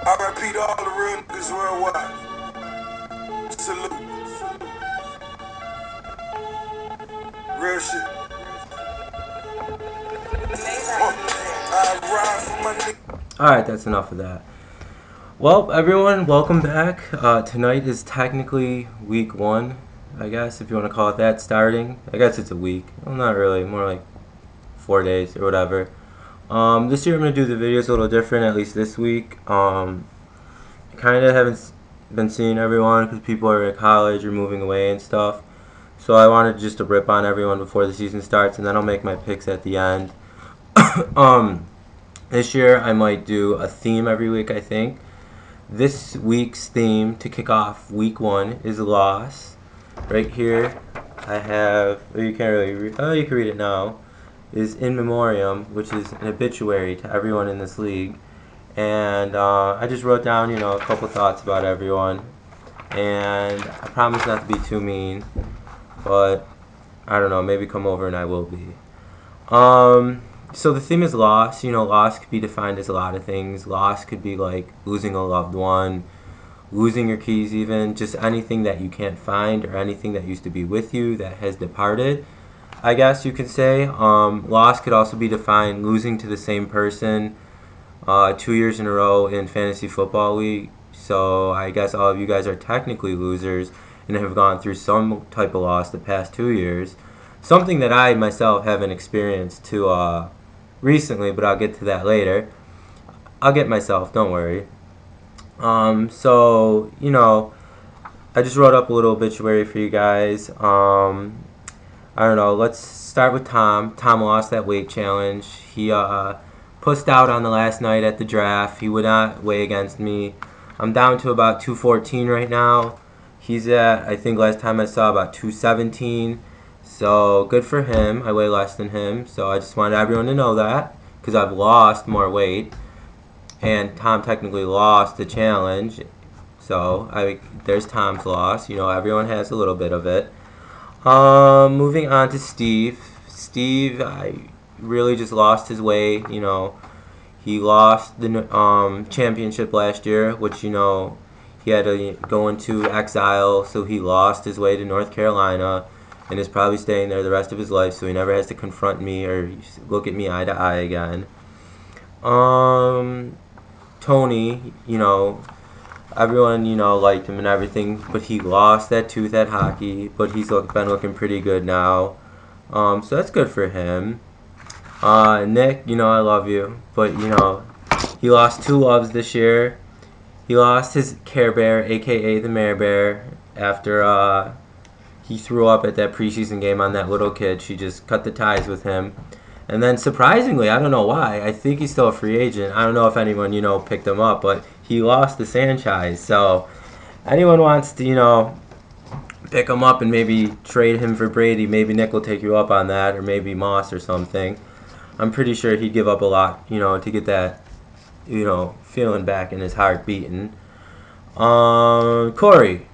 RIP to all the real niggas worldwide. Salute. Real shit. I. Alright, that's enough of that. Well, everyone, welcome back. Uh, tonight is technically week one, I guess, if you want to call it that, starting. I guess it's a week. Well, not really, more like four days or whatever. Um, this year I'm going to do the videos a little different, at least this week. Um, kind of haven't been seeing everyone because people are in college or moving away and stuff. So I wanted just to rip on everyone before the season starts, and then I'll make my picks at the end. um, this year I might do a theme every week, I think. This week's theme to kick off week one is loss. Right here, I have, oh, you can't really read, oh, you can read it now, is In Memoriam, which is an obituary to everyone in this league. And uh, I just wrote down, you know, a couple thoughts about everyone. And I promise not to be too mean, but I don't know, maybe come over and I will be. Um, so the theme is loss. You know, loss could be defined as a lot of things. Loss could be like losing a loved one, losing your keys, even just anything that you can't find or anything that used to be with you that has departed. I guess you could say. Um, loss could also be defined losing to the same person uh, two years in a row in fantasy football league. So I guess all of you guys are technically losers and have gone through some type of loss the past two years. Something that I myself haven't experienced to uh, recently, but I'll get to that later. I'll get myself, don't worry. Um, so, you know, I just wrote up a little obituary for you guys. Um, I don't know, let's start with Tom. Tom lost that weight challenge. He uh, pussed out on the last night at the draft. He would not weigh against me. I'm down to about 214 right now. He's at, I think last time I saw, about 217. So good for him. I weigh less than him. So I just wanted everyone to know that because I've lost more weight. And Tom technically lost the challenge. So I there's Tom's loss. You know, everyone has a little bit of it. Um, moving on to Steve. Steve, I really just lost his way. You know, he lost the um, championship last year, which you know he had to go into exile, so he lost his way to North Carolina, and is probably staying there the rest of his life. So he never has to confront me or look at me eye to eye again. Um, Tony, you know, everyone you know liked him and everything, but he lost that tooth at hockey. But he's look, been looking pretty good now, um, so that's good for him. Uh, Nick, you know I love you, but you know he lost two loves this year. He lost his Care Bear, aka the Mare Bear, after uh, he threw up at that preseason game on that little kid. She just cut the ties with him. And then surprisingly, I don't know why, I think he's still a free agent. I don't know if anyone, you know, picked him up, but he lost the Sanchez. So anyone wants to, you know, pick him up and maybe trade him for Brady, maybe Nick will take you up on that, or maybe Moss or something. I'm pretty sure he'd give up a lot, you know, to get that, you know, feeling back in his heart beating. Um, Corey.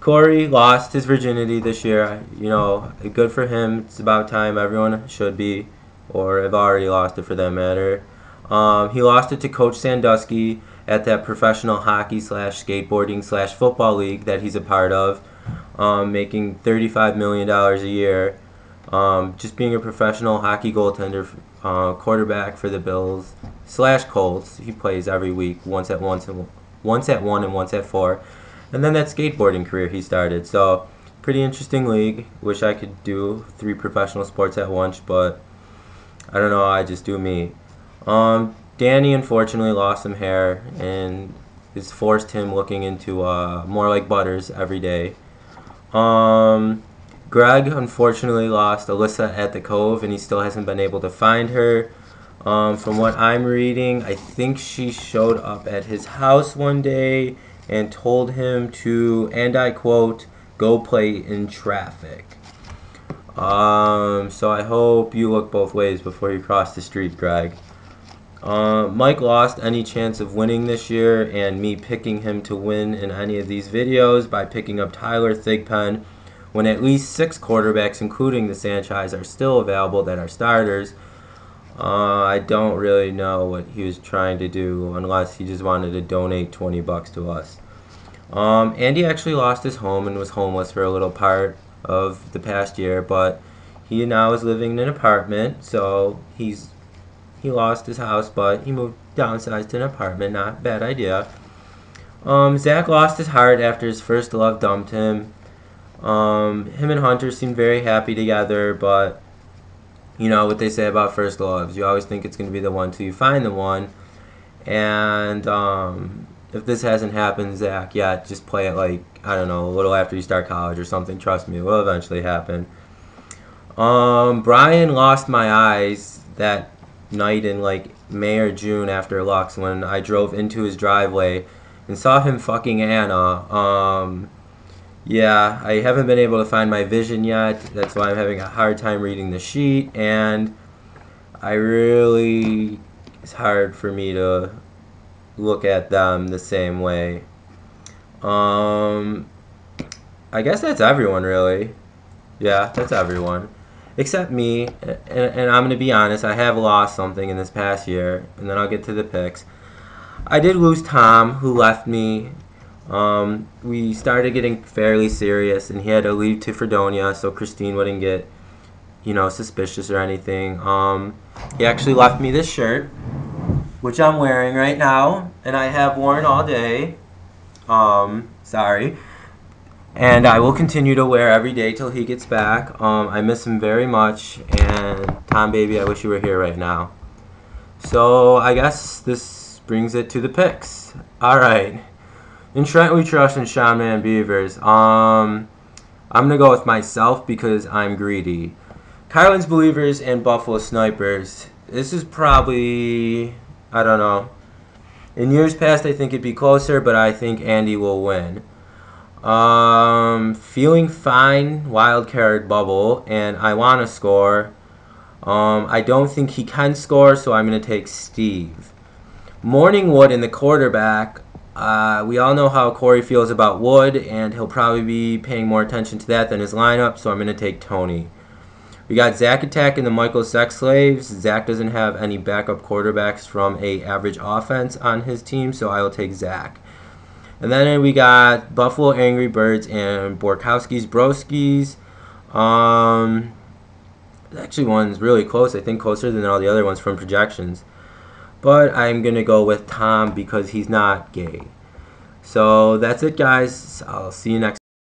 Corey lost his virginity this year. You know, good for him. It's about time. Everyone should be, or have already lost it for that matter. Um, he lost it to Coach Sandusky at that professional hockey slash skateboarding slash football league that he's a part of, um, making $35 million a year. Um, just being a professional hockey goaltender, uh, quarterback for the Bills slash Colts. He plays every week, once at once and once at one and once at four, and then that skateboarding career he started. So pretty interesting league. Wish I could do three professional sports at once, but I don't know. I just do me. Um, Danny unfortunately lost some hair and it's forced him looking into uh, more like Butters every day. Um, Greg unfortunately lost Alyssa at the Cove, and he still hasn't been able to find her. Um, from what I'm reading, I think she showed up at his house one day and told him to, and I quote, go play in traffic. Um, so I hope you look both ways before you cross the street, Greg. Uh, Mike lost any chance of winning this year, and me picking him to win in any of these videos by picking up Tyler Thigpen when at least six quarterbacks, including the Sanchez, are still available that are starters. Uh, I don't really know what he was trying to do unless he just wanted to donate 20 bucks to us. Um, Andy actually lost his home and was homeless for a little part of the past year, but he now is living in an apartment, so he's he lost his house, but he moved downsized to an apartment. Not bad idea. Um, Zach lost his heart after his first love dumped him. Um, him and Hunter seemed very happy together, but you know what they say about first loves. You always think it's going to be the one till you find the one. And um, if this hasn't happened, Zach, yeah, just play it like, I don't know, a little after you start college or something. Trust me, it will eventually happen. Um, Brian lost my eyes that night in like May or June after Lux when I drove into his driveway and saw him fucking Anna. Um, yeah, I haven't been able to find my vision yet. That's why I'm having a hard time reading the sheet, and I really it's hard for me to look at them the same way. Um, I guess that's everyone, really. Yeah, that's everyone. Except me, and, and I'm going to be honest, I have lost something in this past year, and then I'll get to the picks. I did lose Tom, who left me. Um, we started getting fairly serious, and he had to leave to Fredonia, so Christine wouldn't get, you know, suspicious or anything. Um, he actually left me this shirt, which I'm wearing right now, and I have worn all day. Um, sorry. And I will continue to wear every day till he gets back. Um, I miss him very much, and Tom, baby, I wish you were here right now. So I guess this brings it to the picks. All right. In Trent we trust and Sean Man Beavers. Um, I'm gonna go with myself because I'm greedy. Kylan's Believers and Buffalo Snipers. This is probably I don't know. In years past, I think it'd be closer, but I think Andy will win. Um, feeling fine, wild card bubble, and I want to score. Um, I don't think he can score, so I'm going to take Steve. Morningwood in the quarterback. Uh, we all know how Corey feels about Wood, and he'll probably be paying more attention to that than his lineup, so I'm going to take Tony. We got Zach Attack and the Michael Sex Slaves. Zach doesn't have any backup quarterbacks from a average offense on his team, so I will take Zach. And then we got Buffalo Angry Birds and Borkowski's Broskies. Um, actually, one's really close. I think closer than all the other ones from projections. But I'm going to go with Tom because he's not gay. So that's it, guys. I'll see you next